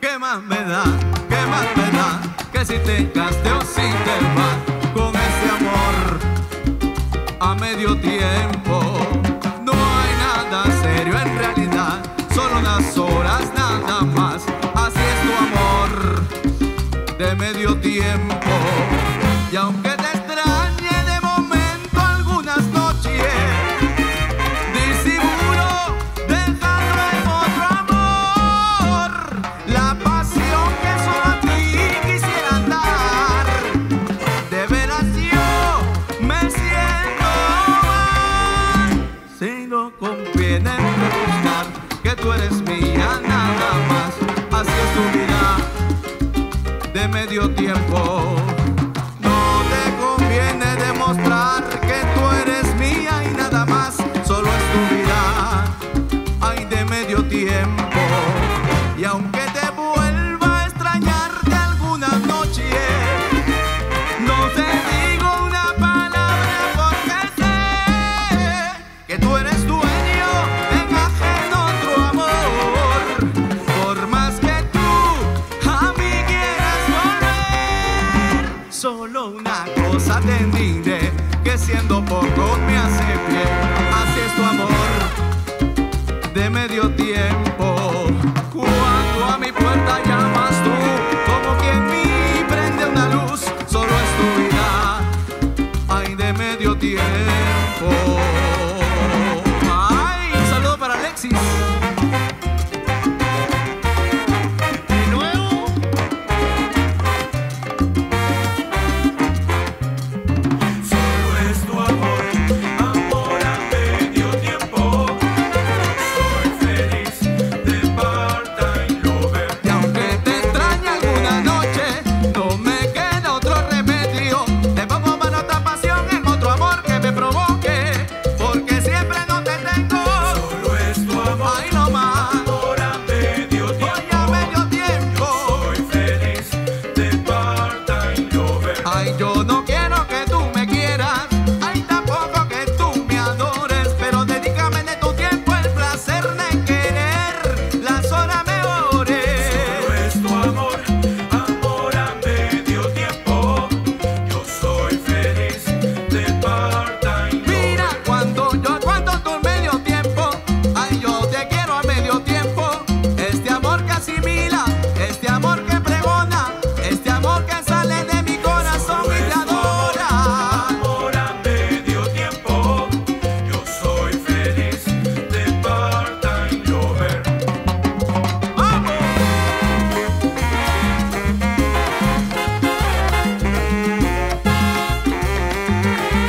Qué más me da, qué más me da, que si te engastes o si te vas, con ese amor a medio tiempo. No hay nada serio en realidad, solo las horas, nada más. Así es tu amor de medio tiempo, y aunque tú eres Música